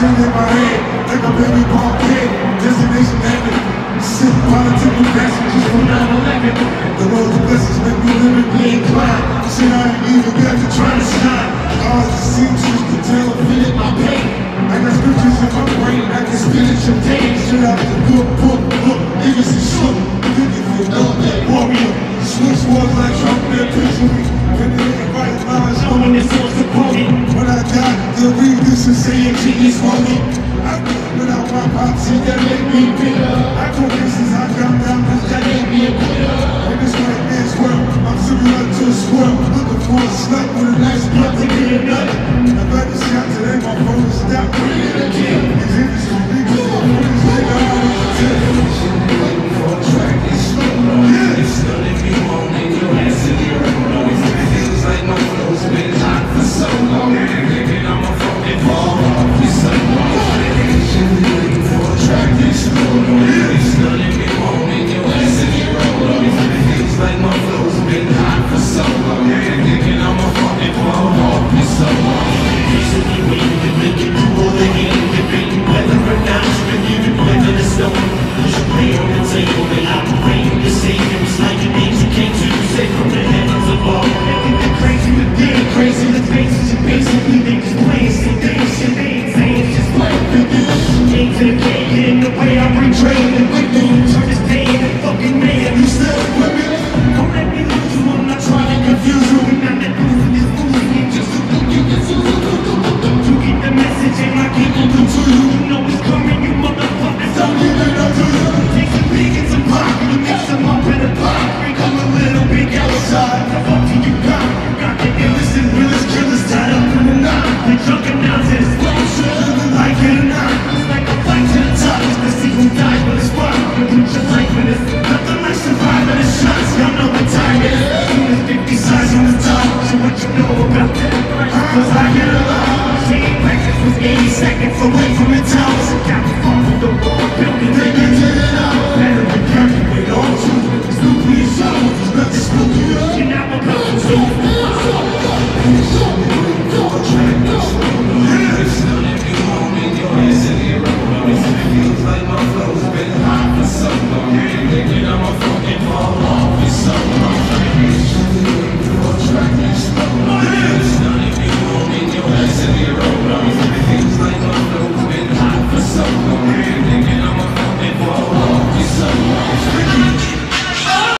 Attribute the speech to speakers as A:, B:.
A: machine in my head, like a baby ball kid. Destination heaven, sip political messages from
B: 9-11.
A: The road to blessings make me living, be inclined. Shit, I ain't even got to try to shine. All the seamstress to tell fit in my pain. I got scriptures in my brain, I can spit at your game. Shit I the good book, book, niggas is shook. Looking for an elephant warrior. Switch wars like Trump, they're picturing. And they invite lies, no
B: one is supposed to quote
A: When I die, society is me. I come without my pops, see that make me bitter. I come places I come down, cause that ain't me a
B: quitter.
A: In this white man's world, I'm similar to a squirrel. Looking for a slut with a nice blood to get a
B: nut.
A: I've got to shot today, my phone is not.
B: table They operate the same It was like an angel came to the safe from the heavens above Everything crazy, the good, crazy, the faces, the basically they just play side The fuck do you got? You got the illest and killers tied up in a knot They drunk and now to this bullshit Like it or not It's like fight to the top Let's dies when it's rock You put your life in this Nothing like surviving the shots Y'all know what time it is There's 50 sides on the top So what you know about that? Cause I get along See, practice was 80 seconds away from the top
C: my mouth.